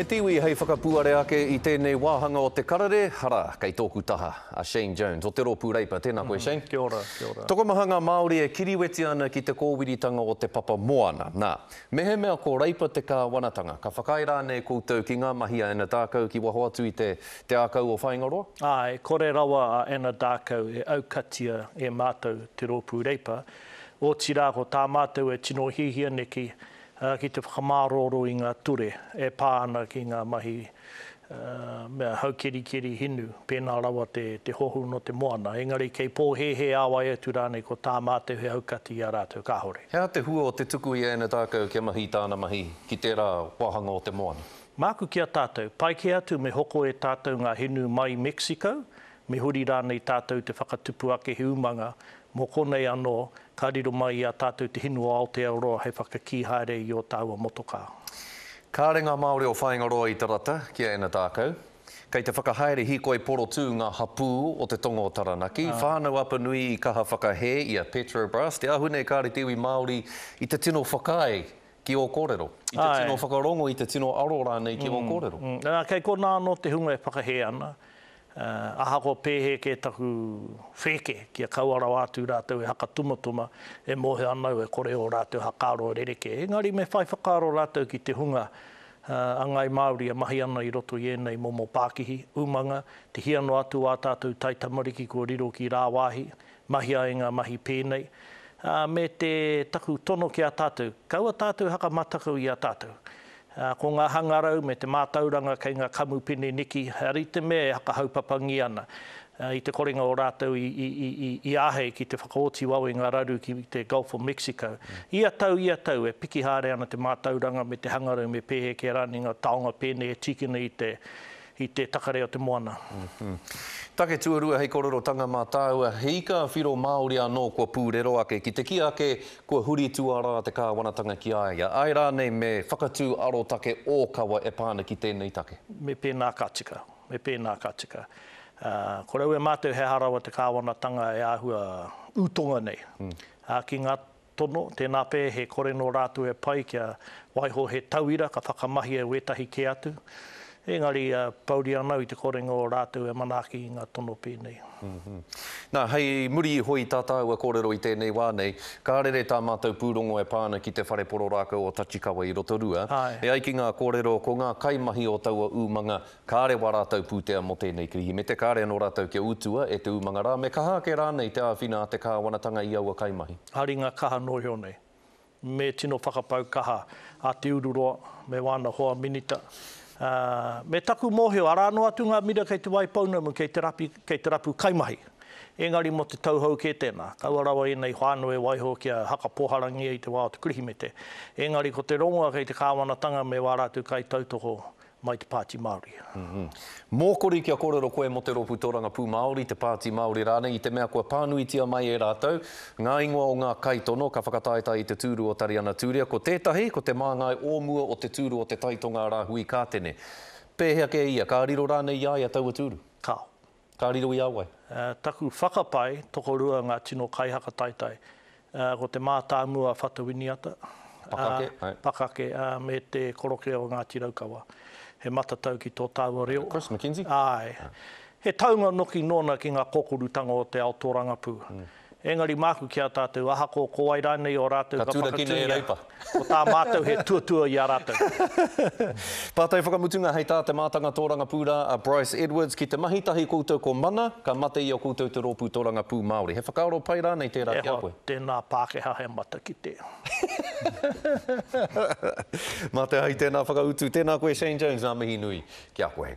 He tiwi hei whakapuare ake i tēnei wāhanga o te karere, arā, kei tōku taha, a Shane Jones, o Te Rōpū Reipa. Tēnā koe, Shane. Kia ora, kia ora. Tokomaha ngā Māori e kiriweti ana ki te kōwiritanga o te papa moana. Nā, mehemea ko Reipa te kāwanatanga, ka whakaae rānei koutou ki ngā mahi a Anna Darko ki waho atu i te Te Ākau o Whāingaroa? Āe, kore rawa a Anna Darko e aukatia e mātou Te Rōpū Reipa, otirā ko tā mātou e tino hiahia neki ā, ki te whakamārooro i ngā ture e pā ana ki ngā mahi mea haukerikeri hinu, pēnā rawa te te hohu nō te moana, engari kei pōhēhē āwai atu rānei ko tā mātou he aukati i a rātou kāore. He aha te hua o te tuku i ēnei tākau kia mahi i tāna mahi ki tērā wāhanga o te moana? Māku ki a tātou, pai kē atu me hoko e tātou ngā hinu mai Mexico, me huri rānei tātou te whakatupu ake he umanga Mō konei anō, ka riro mai i a tātou te hinu o Aotearoa hei whakakī haere i ō tāua motokā. Kāre ngā Māori o Whāingaroa i Tarata ki a Anatākou. Kei te whakahaere hīkoi porotū ngā hapū o te tonga o Taranaki, whānau Apanui i kaha whakahē i a Petrobras, te ahu nei kāre te iwi Māori i te tino whakaae ki ō kōrero, i te tino whakarongo, i te tino aro rānei ki ō kōrero. Ā, kei konā anō te hunga e whakahē ana, Ā, ahakoa pēhē kē taku whēke kia kaua rawa atu rātou e hakatumatuma, e mōhio ana au e kore ō rātou hakaaro rerekē, engari me whai whakaaro rātou ki te hunga a ngāi Māori e mahi ana i roto i ēnei momo pākihi, umanga, te hiano atu o ā tātou taitamariki kua riro ki rāwāhi, Mahia i ngā mahi pēnei, ā, me te taku tono ki a tātou, kaua tātou hakamataku i a tātou. Ā, ko ngā hangarau me te mātauranga kei ngā kamupene neki, hari i te mea e hakahaupapangia ana, ā, i te korenga o rātou i, i, i, i, i āhei ki te whakaoti wawenga raru ki te Gulf of Mexico. Ia tau, ia tau, e piki haere ana te mātauranga me te hangarau me pēhēkē rānei ngā taonga pēnei e tīkina i te, I te takare o te moana. Take tuarua hei korerotanga mā tāua he ika whiro Māori anō kua pūrero ake ki te kī ake kua huri tuarā te kāwanatanga ki a ia, āe rānei me whakatū arotake ōkawa e pā ana ki tēnei take. Me pēnā ka tika, me pēnā ka tika. Korau e mātou he aha rawa te kāwanatanga e āhua ū tonga nei. Ā, ki ngā Tono, Tēnā pea he kore nō rātou e pai kia waiho he tauira ka whakamahia e wētahi kē atu, engari pouri anō i te korenga o ō rātou e manaaki i ngā tono pēnei. Nā, hei muri iho i tā tāua kōrero i tēnei wā nei, ka rere tā mātou pūrongo e pā ana ki te whare poro rākau o Tatikawa i Rotorua. E ai ki ngā kōrero, ko ngā kaimahi o taua umanga Kāre wā rātou pūtea mō tēnei Kirihimete, kāre anō rātou kia utua e te umanga rā, me kaha ake rānei te āwhina a te kāwanatanga i aua kaimahi. Haringa kaha noa iho nei. Me tino whakapau kaha a Te Ururoa me wāna hoa minita. Me taku mōhio, arā noa atu ngā mira kei Te Waipounamu, kei te rapi, kei te rapu kaimahi. Engari mō te tauhou kē tēnā. Kaua rawa ēnei whānau e waiho kia hakapōharangia i te wā o te Kirihimete. Engari ko te rongoa kei te kāwanatanga me wā rātou kaitautoko mai te Pāti Māori. Mōkori kia kōrero koe mō te rōpū tōrangapū Māori, te Pāti Māori rānei i te mea kua pānuitia mai e rātou ngā ingoa o ngā kaitono ka whakataetae i te tūru o Tariana Tūria. Ko tētahi, ko te māngai o mua o te tūru o Te Taitonga Rāhui Kātene. Pēhea kē ia, ka riro rānei i a ia taua tūru? Kāo. Ka riro i a wai? Taku whakapae, tokorua ngā tino kaihaka taitai. Ko te mātāmua whata winiata, pakake, me te koroke o Ngāti Raukawa. He matatau ki tō tāua reo. Chris McKenzie? Āe. He taunga noki nōna ki ngā kōkorutanga o te ao tōrangapū. Engari māku ki a tātou, ahakoa ko wai rānei ō rātou Ka ka turakina e whakatūngia, Reipa. ko tā mātou he tuatua i a rātou. Pātai whakamutunga hei tā te mātanga tōrangapū rā a Bryce Edwards, Ki te mahi tahi koutou ko Mana, ka mate i a koutou te rōpū tōrangapū Māori. He whakaaro pai rānei tērā E ki a hoa, koe? tēnā Pākehā he matakite. Mā te ahi tēnā whakautu. Tēnā koe Shane Jones, ngā mihi nui ki a koe.